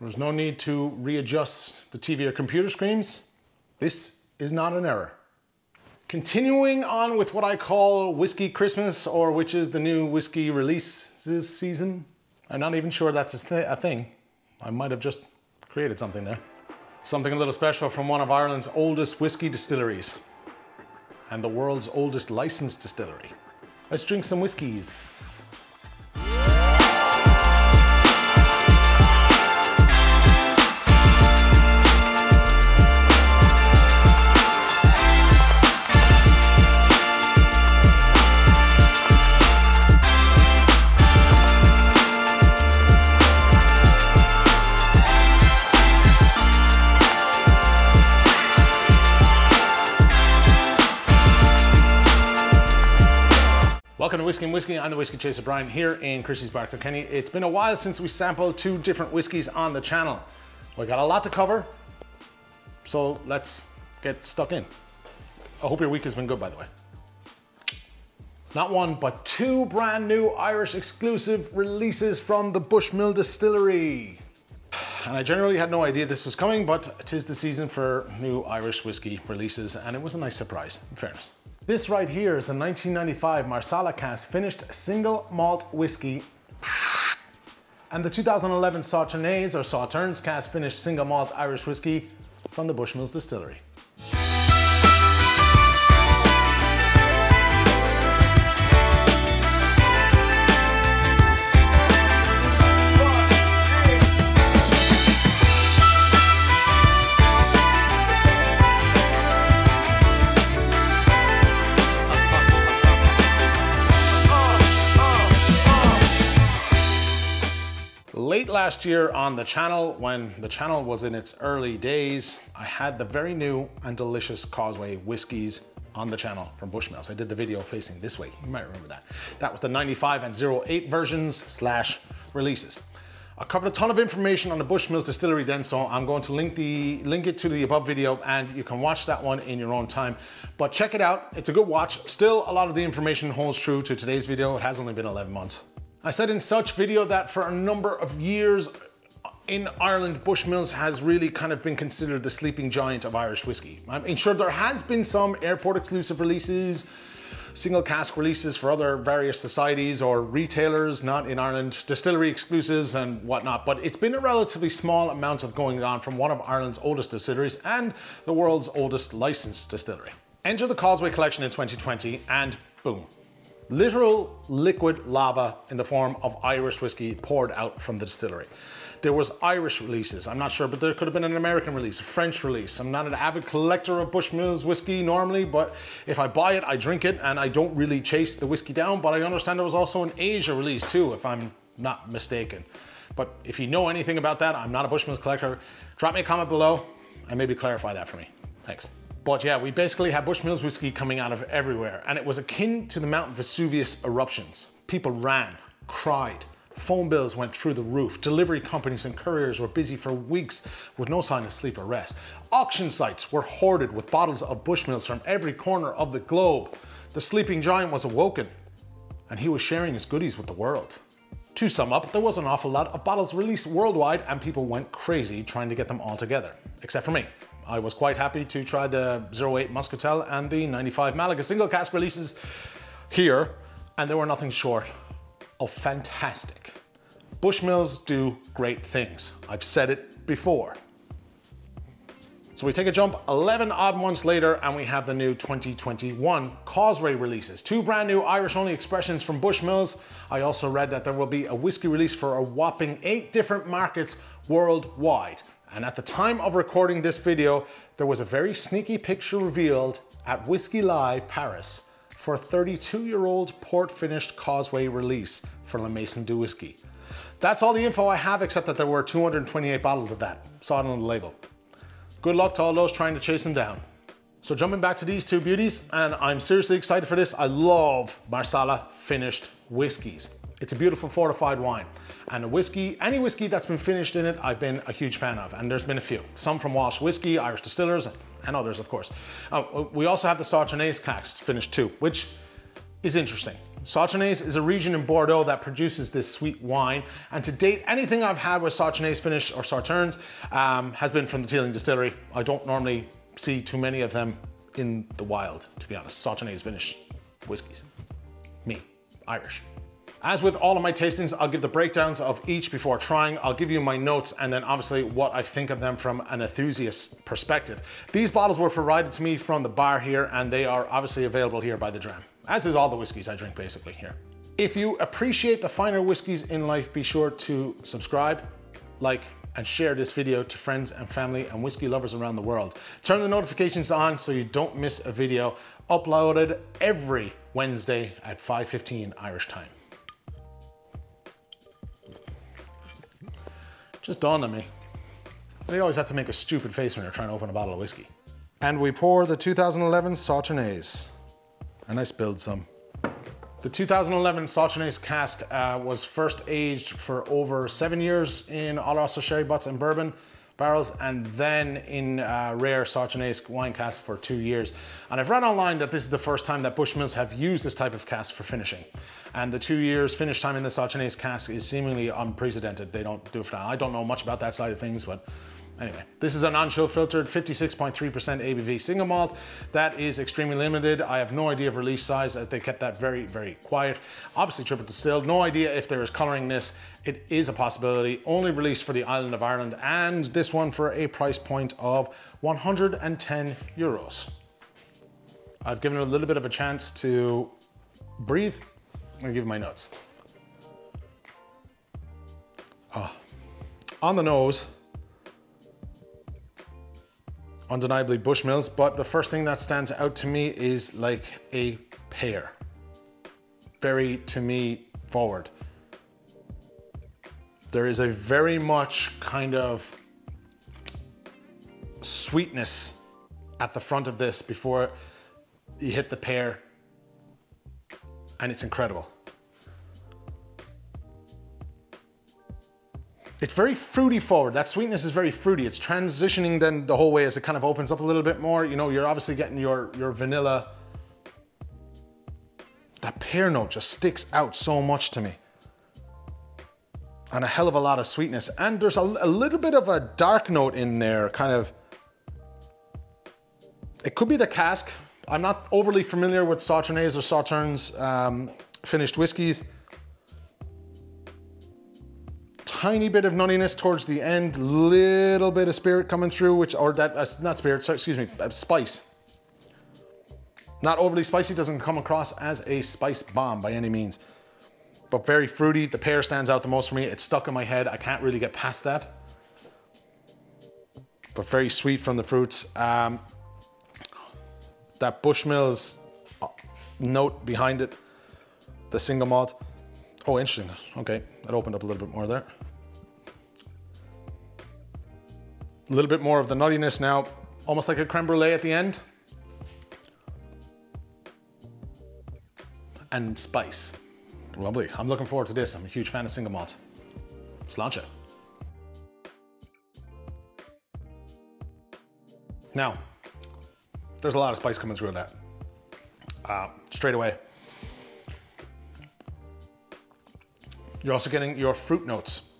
There's no need to readjust the TV or computer screens. This is not an error. Continuing on with what I call Whiskey Christmas, or which is the new whiskey releases season. I'm not even sure that's a thing. I might have just created something there. Something a little special from one of Ireland's oldest whiskey distilleries and the world's oldest licensed distillery. Let's drink some whiskeys. Whiskey and I'm the Whiskey Chaser Brian here in Christy's Bar Kilkenny. It's been a while since we sampled two different whiskeys on the channel. We got a lot to cover, so let's get stuck in. I hope your week has been good, by the way. Not one, but two brand new Irish exclusive releases from the Bushmill Distillery. And I generally had no idea this was coming, but it is the season for new Irish whiskey releases, and it was a nice surprise, in fairness. This right here is the 1995 Marsala cask finished single malt whiskey and the 2011 Sauternes or Sauternes cask finished single malt Irish whiskey from the Bushmills Distillery. Last year on the channel, when the channel was in its early days, I had the very new and delicious Causeway whiskies on the channel from Bushmills. I did the video facing this way, you might remember that. That was the 95 and 08 versions slash releases. I covered a ton of information on the Bushmills distillery then, so I'm going to link the link it to the above video and you can watch that one in your own time. But check it out, it's a good watch. Still, a lot of the information holds true to today's video. It has only been 11 months. I said in such video that for a number of years in Ireland, Bushmills has really kind of been considered the sleeping giant of Irish whiskey. I mean, sure, there has been some airport exclusive releases, single cask releases for other various societies or retailers, not in Ireland, distillery exclusives and whatnot, but it's been a relatively small amount of going on from one of Ireland's oldest distilleries and the world's oldest licensed distillery. Enter the Causeway Collection in 2020 and boom, literal liquid lava in the form of Irish whiskey poured out from the distillery. There was Irish releases, I'm not sure, but there could have been an American release, a French release. I'm not an avid collector of Bushmills whiskey normally, but if I buy it, I drink it, and I don't really chase the whiskey down, but I understand there was also an Asia release too, if I'm not mistaken. But if you know anything about that, I'm not a Bushmills collector, drop me a comment below and maybe clarify that for me. Thanks. But yeah, we basically had Bushmills whiskey coming out of everywhere, and it was akin to the Mount Vesuvius eruptions. People ran, cried, phone bills went through the roof, delivery companies and couriers were busy for weeks with no sign of sleep or rest. Auction sites were hoarded with bottles of Bushmills from every corner of the globe. The sleeping giant was awoken, and he was sharing his goodies with the world. To sum up, there was an awful lot of bottles released worldwide and people went crazy trying to get them all together, except for me. I was quite happy to try the 08 Muscatel and the 95 Malaga single cask releases here, and they were nothing short of fantastic. Bushmills do great things. I've said it before. So we take a jump 11 odd months later and we have the new 2021 Causeway releases. Two brand new Irish only expressions from Bushmills. I also read that there will be a whiskey release for a whopping eight different markets worldwide. And at the time of recording this video, there was a very sneaky picture revealed at Whiskey Live Paris for a 32-year-old port-finished Causeway release for Le Maison du Whiskey. That's all the info I have except that there were 228 bottles of that. Saw it on the label. Good luck to all those trying to chase them down. So jumping back to these two beauties, and I'm seriously excited for this. I love Marsala finished whiskies. It's a beautiful fortified wine. And a whiskey, any whiskey that's been finished in it, I've been a huge fan of. And there's been a few. Some from Walsh Whiskey, Irish Distillers, and others, of course. Uh, we also have the Sauternes cask finished too, which is interesting. Sauternes is a region in Bordeaux that produces this sweet wine. And to date, anything I've had with Sauternes finish or Sauternes um, has been from the Teeling Distillery. I don't normally see too many of them in the wild, to be honest. Sauternes finish whiskies. Me, Irish. As with all of my tastings, I'll give the breakdowns of each before trying. I'll give you my notes and then obviously what I think of them from an enthusiast perspective. These bottles were provided to me from the bar here and they are obviously available here by the dram, as is all the whiskeys I drink basically here. If you appreciate the finer whiskeys in life, be sure to subscribe, like, and share this video to friends and family and whiskey lovers around the world. Turn the notifications on so you don't miss a video uploaded every Wednesday at 5.15 Irish time. Just dawned on me. You always have to make a stupid face when you're trying to open a bottle of whiskey. And we pour the 2011 Sauternes. And I spilled some. The 2011 Sauternes cask uh, was first aged for over seven years in Oloroso sherry butts and bourbon barrels and then in uh, rare Sauternes wine cask for two years. And I've read online that this is the first time that Bushmills have used this type of cask for finishing. And the two years finish time in the Sauternes cask is seemingly unprecedented. They don't do it for that. I don't know much about that side of things, but Anyway, this is a non-chill filtered 56.3% ABV single malt. That is extremely limited. I have no idea of release size as they kept that very, very quiet. Obviously triple distilled, no idea if there is coloring this. It is a possibility, only released for the island of Ireland and this one for a price point of 110 euros. I've given it a little bit of a chance to breathe. I'm gonna give my notes. Oh. On the nose, undeniably Bushmills, but the first thing that stands out to me is like a pear. Very, to me, forward. There is a very much kind of sweetness at the front of this before you hit the pear and it's incredible. It's very fruity forward. That sweetness is very fruity. It's transitioning then the whole way as it kind of opens up a little bit more. You know, you're obviously getting your, your vanilla. That pear note just sticks out so much to me. And a hell of a lot of sweetness. And there's a, a little bit of a dark note in there, kind of. It could be the cask. I'm not overly familiar with Sauternes or Sauternes um, finished whiskies tiny bit of nuttiness towards the end, little bit of spirit coming through, which, or that, uh, not spirit, sorry, excuse me, uh, spice. Not overly spicy, doesn't come across as a spice bomb by any means, but very fruity. The pear stands out the most for me. It's stuck in my head. I can't really get past that. But very sweet from the fruits. Um, that Bushmills uh, note behind it, the single malt. Oh, interesting. Okay, that opened up a little bit more there. A little bit more of the nuttiness now, almost like a creme brulee at the end. And spice. Lovely. I'm looking forward to this. I'm a huge fan of single malt. It. Now, there's a lot of spice coming through that. Uh, straight away. You're also getting your fruit notes.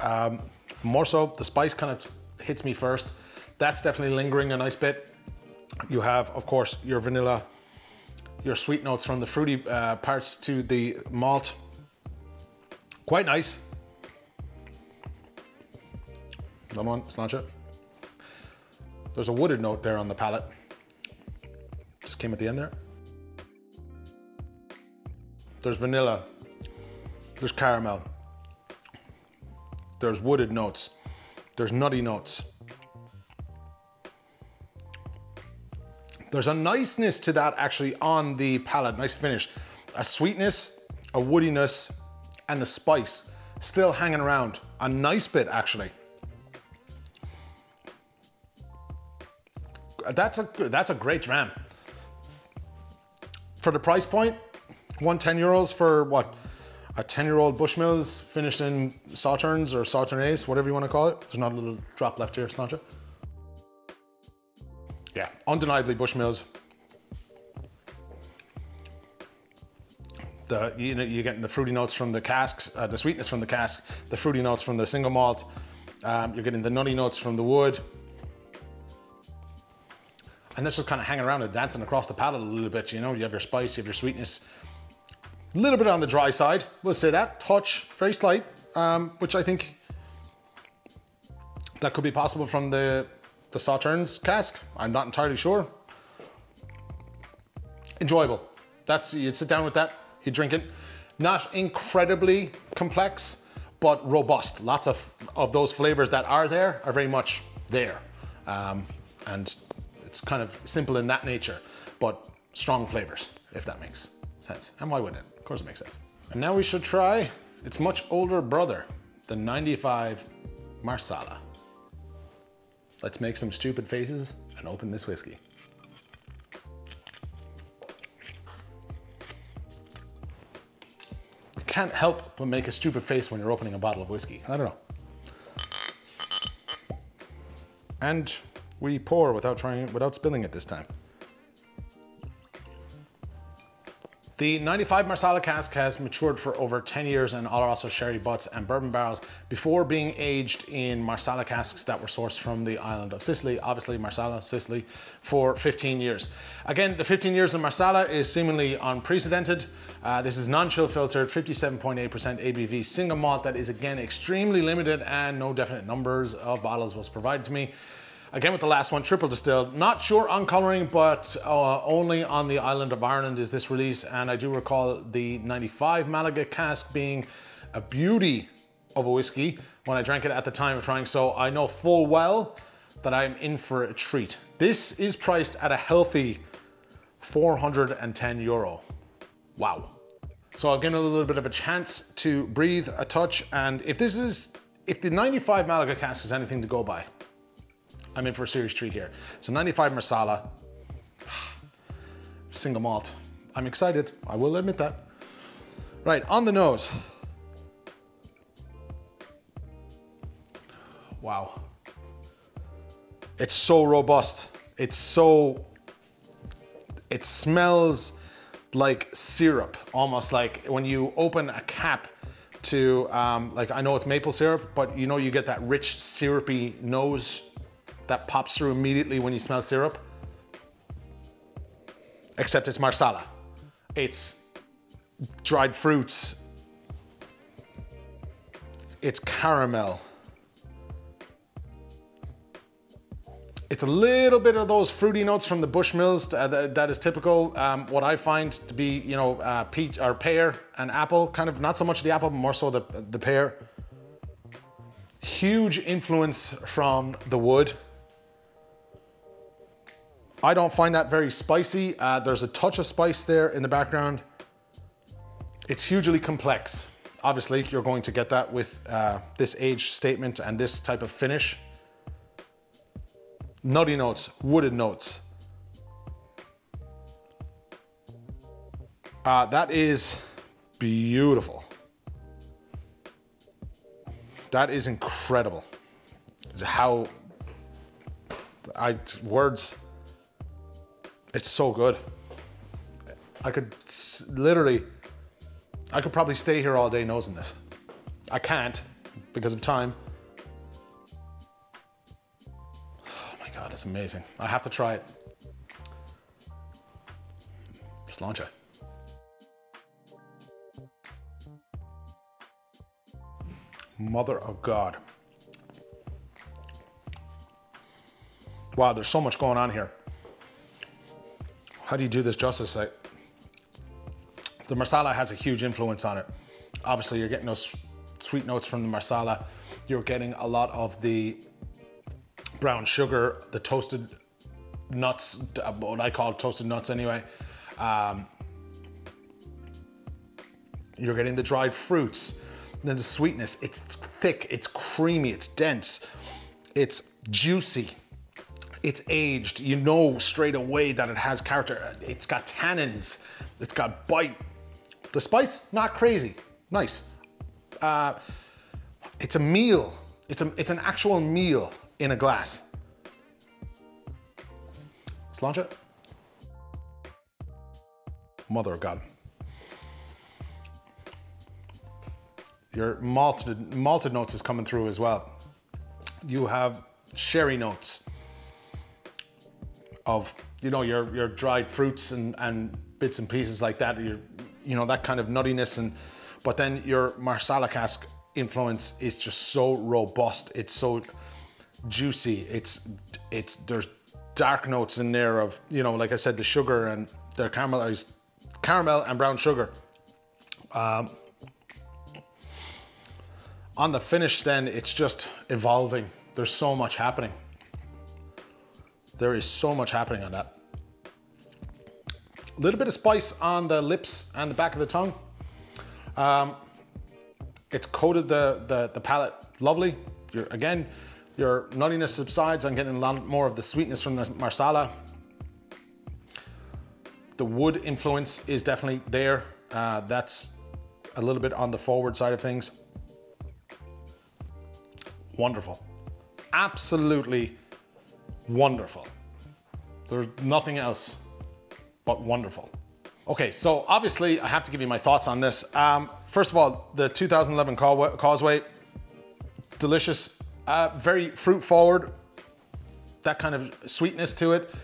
Um, more so, the spice kind of hits me first. That's definitely lingering a nice bit. You have, of course, your vanilla, your sweet notes from the fruity uh, parts to the malt. Quite nice. Come on, snatch it. There's a wooded note there on the palate. Just came at the end there. There's vanilla. There's caramel. There's wooded notes. There's nutty notes. There's a niceness to that actually on the palate, nice finish. A sweetness, a woodiness, and the spice still hanging around. A nice bit actually. That's a, that's a great dram. For the price point, 110 euros for what? A 10 year old Bushmills finished in Sauternes or Sauternes, whatever you want to call it. There's not a little drop left here, Snatcher. Yeah, undeniably Bushmills. the you know you're getting the fruity notes from the casks, uh, the sweetness from the cask, the fruity notes from the single malt. Um, you're getting the nutty notes from the wood. And that's just kind of hanging around and dancing across the palate a little bit. You know, you have your spice, you have your sweetness. A little bit on the dry side, we'll say that. Touch, very slight, um, which I think that could be possible from the, the Sauternes cask. I'm not entirely sure. Enjoyable. That's, you'd sit down with that, you drink it. Not incredibly complex, but robust. Lots of, of those flavors that are there are very much there. Um, and it's kind of simple in that nature, but strong flavors, if that makes sense. And why wouldn't it? Of course it makes sense. And now we should try its much older brother, the 95 Marsala. Let's make some stupid faces and open this whiskey. You can't help but make a stupid face when you're opening a bottle of whiskey. I don't know. And we pour without trying, without spilling it this time. The 95 Marsala cask has matured for over 10 years in Oloroso sherry butts and bourbon barrels before being aged in Marsala casks that were sourced from the island of Sicily, obviously Marsala, Sicily, for 15 years. Again, the 15 years in Marsala is seemingly unprecedented. Uh, this is non-chill filtered, 57.8% ABV single malt that is again extremely limited and no definite numbers of bottles was provided to me. Again with the last one, triple distilled. Not sure on coloring, but uh, only on the island of Ireland is this release. And I do recall the 95 Malaga cask being a beauty of a whiskey when I drank it at the time of trying. So I know full well that I'm in for a treat. This is priced at a healthy 410 euro. Wow. So I've given a little bit of a chance to breathe a touch. And if this is, if the 95 Malaga cask is anything to go by, I'm in for a serious treat here. It's a 95 Marsala, single malt. I'm excited, I will admit that. Right, on the nose. Wow. It's so robust. It's so, it smells like syrup, almost like when you open a cap to, um, like I know it's maple syrup, but you know you get that rich syrupy nose that pops through immediately when you smell syrup. Except it's marsala. It's dried fruits. It's caramel. It's a little bit of those fruity notes from the Bushmills that, that is typical. Um, what I find to be, you know, uh, peach or pear and apple, kind of not so much the apple, but more so the, the pear. Huge influence from the wood. I don't find that very spicy. Uh, there's a touch of spice there in the background. It's hugely complex. Obviously, you're going to get that with uh, this age statement and this type of finish. Nutty notes, wooded notes. Uh, that is beautiful. That is incredible. How I words it's so good. I could literally, I could probably stay here all day nosing this. I can't because of time. Oh my God, it's amazing. I have to try it. Sláinte. Mother of God. Wow, there's so much going on here. How do you do this justice? Like, the Marsala has a huge influence on it. Obviously, you're getting those sweet notes from the Marsala. You're getting a lot of the brown sugar, the toasted nuts, what I call toasted nuts anyway. Um, you're getting the dried fruits, then the sweetness. It's thick, it's creamy, it's dense, it's juicy it's aged. You know straight away that it has character. It's got tannins, it's got bite. The spice, not crazy, nice. Uh, it's a meal. It's, a, it's an actual meal in a glass. Let's launch it. Mother of God. Your malted, malted notes is coming through as well. You have sherry notes of, you know, your, your dried fruits and, and bits and pieces like that. Your, you know, that kind of nuttiness. And, but then your Marsala cask influence is just so robust. It's so juicy. It's, it's, there's dark notes in there of, you know, like I said, the sugar and the caramelized caramel and brown sugar. Um, on the finish then, it's just evolving. There's so much happening. There is so much happening on that. A little bit of spice on the lips and the back of the tongue. Um, it's coated the, the, the palate lovely. You're, again, your nuttiness subsides. I'm getting a lot more of the sweetness from the marsala. The wood influence is definitely there. Uh, that's a little bit on the forward side of things. Wonderful. Absolutely wonderful. There's nothing else but wonderful. Okay, so obviously I have to give you my thoughts on this. Um, first of all, the 2011 Causeway, delicious, uh, very fruit forward, that kind of sweetness to it.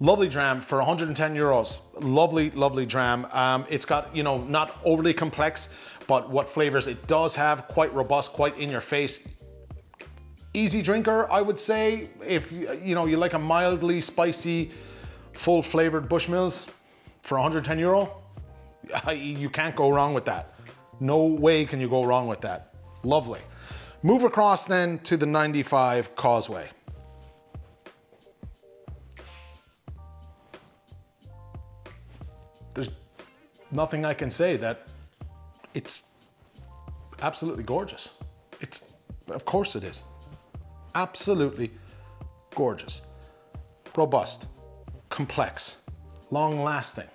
Lovely dram for 110 euros. Lovely, lovely dram. Um, it's got, you know, not overly complex, but what flavors it does have, quite robust, quite in your face. Easy drinker, I would say. If, you know, you like a mildly spicy, full flavored Bushmills for 110 euro, you can't go wrong with that. No way can you go wrong with that. Lovely. Move across then to the 95 Causeway. there's nothing I can say that it's absolutely gorgeous. It's, of course it is. Absolutely gorgeous. Robust, complex, long lasting,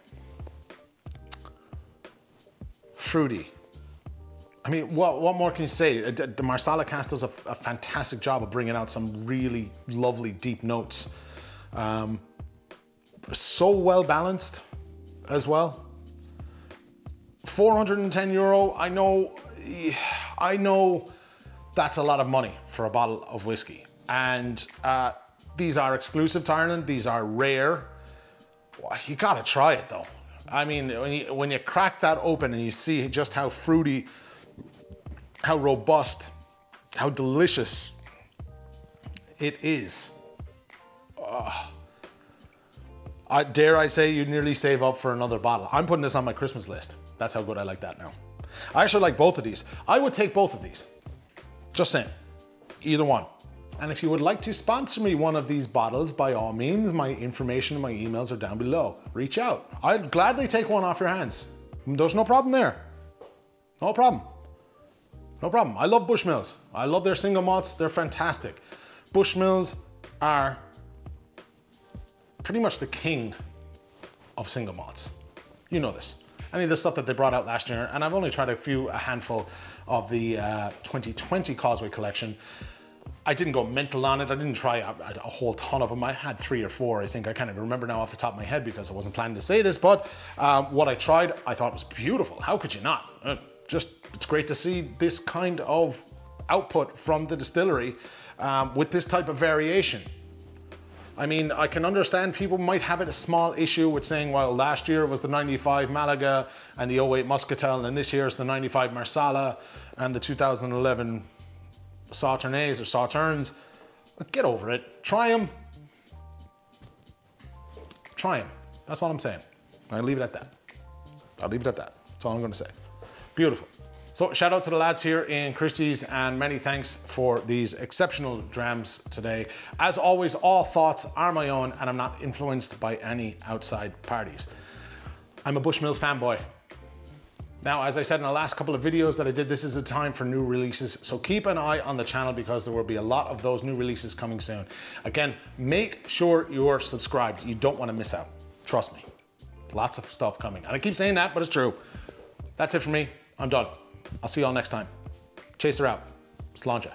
fruity. I mean, what, what more can you say? Uh, the Marsala cask does a, a fantastic job of bringing out some really lovely deep notes. Um, so well balanced as well. 410 euro, I know, I know that's a lot of money for a bottle of whiskey. And uh, these are exclusive to Ireland, these are rare. You gotta try it though. I mean, when you, when you crack that open and you see just how fruity, how robust, how delicious it is. Oh. I, dare I say you nearly save up for another bottle. I'm putting this on my Christmas list. That's how good I like that now. I actually like both of these. I would take both of these. Just saying, either one. And if you would like to sponsor me one of these bottles, by all means, my information and my emails are down below. Reach out. I'd gladly take one off your hands. There's no problem there. No problem. No problem. I love Bushmills. I love their single malts. They're fantastic. Bushmills are pretty much the king of single malts. You know this. Any of the stuff that they brought out last year, and I've only tried a few, a handful of the uh, 2020 Causeway collection. I didn't go mental on it. I didn't try a, a, whole ton of them. I had three or four, I think. I kind of remember now off the top of my head because I wasn't planning to say this, but um, what I tried, I thought was beautiful. How could you not? Uh, just, it's great to see this kind of output from the distillery um, with this type of variation. I mean, I can understand people might have it a small issue with saying, well, last year was the 95 Malaga and the 08 Muscatel, and this year is the 95 Marsala and the 2011 Sauternes or Sauternes. But get over it. Try them. Try them. That's all I'm saying. I'll leave it at that. I'll leave it at that. That's all I'm going to say. Beautiful. So shout out to the lads here in Christy's and many thanks for these exceptional drams today. As always, all thoughts are my own and I'm not influenced by any outside parties. I'm a Bushmills fanboy. Now, as I said in the last couple of videos that I did, this is a time for new releases. So keep an eye on the channel because there will be a lot of those new releases coming soon. Again, make sure you're subscribed. You don't want to miss out. Trust me. Lots of stuff coming. And I keep saying that, but it's true. That's it for me. I'm done. I'll see you all next time. Chase her out. Sláinte.